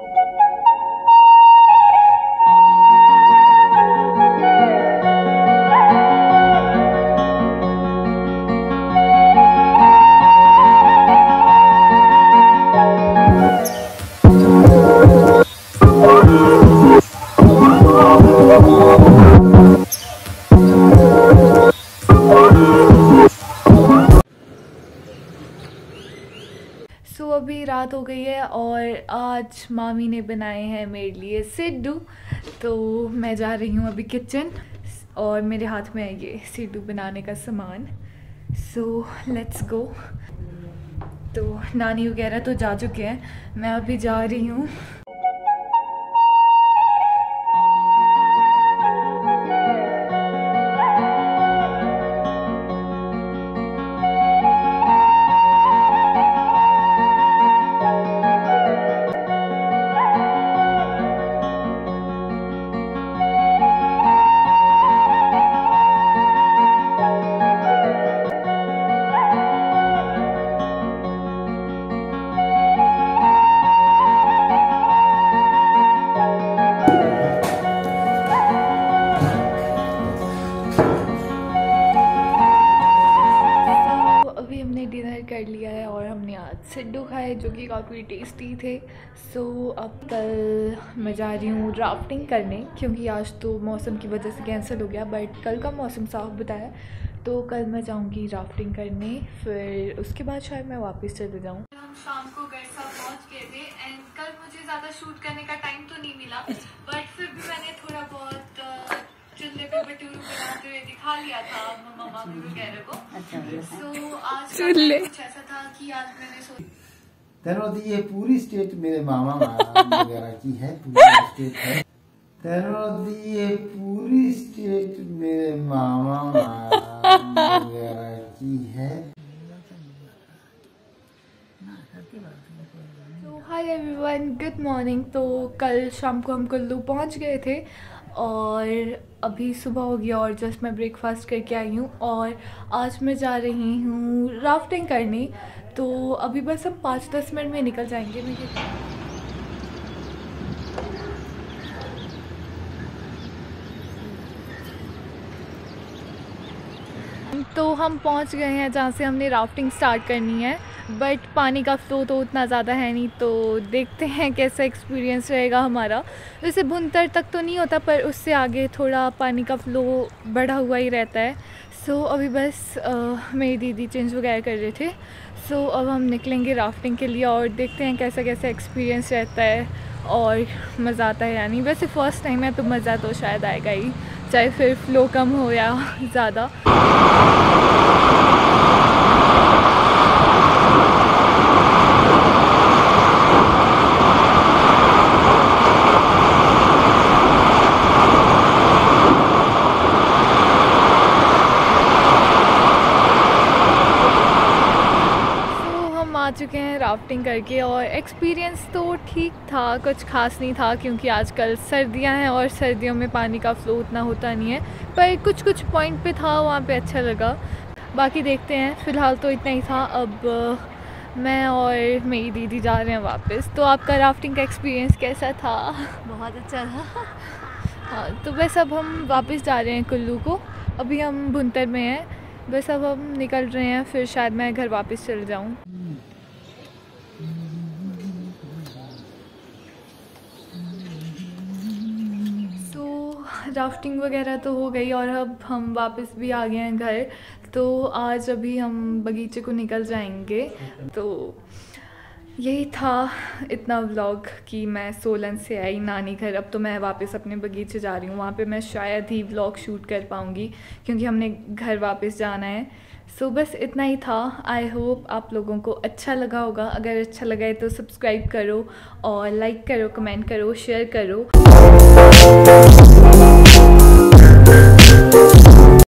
you. So so, अभी रात हो गई है और आज मामी ने बनाए हैं मेरे लिए सिड्डू। तो मैं जा रही हूँ अभी किचन और मेरे हाथ में है ये सिड्डू बनाने का सामान। सो लेट्स गो तो नानी वगैरह तो जा चुके हैं। मैं अभी जा रही हूँ। हमने आज सिड्डू खाए जो कि काफ़ी टेस्टी थे। सो अब कल मैं जा रही हूँ राफ्टिंग करने क्योंकि आज तो मौसम की वजह से कैंसिल हो गया बट कल का मौसम साफ़ बताया। तो कल मैं जाऊँगी राफ्टिंग करने, फिर उसके बाद शायद मैं वापस चले जाऊँ। हम शाम को घर साहब पहुँच गए थे एंड कल मुझे ज़्यादा शूट करने का टाइम तो नहीं मिला। दिखा लिया था मम्मा वगैरह को। अच्छा so, आज कुछ ऐसा था कि आज मैंने सोचा ये पूरी स्टेट मेरे मामा वगैरह की है पूरी स्टेट है। तेरोदी ये पूरी स्टेट मेरे मामा वगैरह की है। हाय एवरीवन गुड मॉर्निंग तो कल शाम को हम कुल्लू पहुँच गए थे। और अभी सुबह हो गया और जस्ट मैं ब्रेकफास्ट करके आई हूँ और आज मैं जा रही हूँ राफ्टिंग करने। तो अभी बस हम पाँच दस मिनट में निकल जाएँगे। मेरे तो हम पहुँच गए हैं जहाँ से हमने राफ्टिंग स्टार्ट करनी है। बट पानी का फ्लो तो उतना ज़्यादा है नहीं तो देखते हैं कैसा एक्सपीरियंस रहेगा हमारा। वैसे भुंतर तक तो नहीं होता पर उससे आगे थोड़ा पानी का फ्लो बढ़ा हुआ ही रहता है। सो so, अभी बस आ, मेरी दीदी चेंज वगैरह कर रहे थे। सो so, अब हम निकलेंगे राफ्टिंग के लिए और देखते हैं कैसा कैसा एक्सपीरियंस रहता है और मज़ा आता है यानी वैसे फ़र्स्ट टाइम है तो मज़ा तो शायद आएगा ही चाहे फिर फ्लो कम हो या ज़्यादा आ चुके हैं राफ्टिंग करके और एक्सपीरियंस तो ठीक था कुछ खास नहीं था क्योंकि आजकल सर्दियाँ हैं और सर्दियों में पानी का फ्लो उतना होता नहीं है पर कुछ कुछ पॉइंट पे था वहाँ पे अच्छा लगा। बाकी देखते हैं फ़िलहाल तो इतना ही था। अब मैं और मेरी दीदी जा रहे हैं वापस। तो आपका राफ्टिंग का एक्सपीरियंस कैसा था? बहुत अच्छा था। हाँ तो बस अब हम वापस जा रहे हैं कुल्लू को। अभी हम भुंतर में हैं। बस अब हम निकल रहे हैं फिर शायद मैं घर वापस चल जाऊँ। राफ्टिंग वगैरह तो हो गई और अब हम वापस भी आ गए हैं घर। तो आज अभी हम बगीचे को निकल जाएँगे। तो यही था इतना व्लॉग कि मैं सोलन से आई नानी घर। अब तो मैं वापस अपने बगीचे जा रही हूँ। वहाँ पे मैं शायद ही व्लॉग शूट कर पाऊँगी क्योंकि हमने घर वापस जाना है। सो so, बस इतना ही था। आई होप आप लोगों को अच्छा लगा होगा। अगर अच्छा लगा है तो सब्सक्राइब करो और लाइक करो कमेंट करो शेयर करो। Thank you.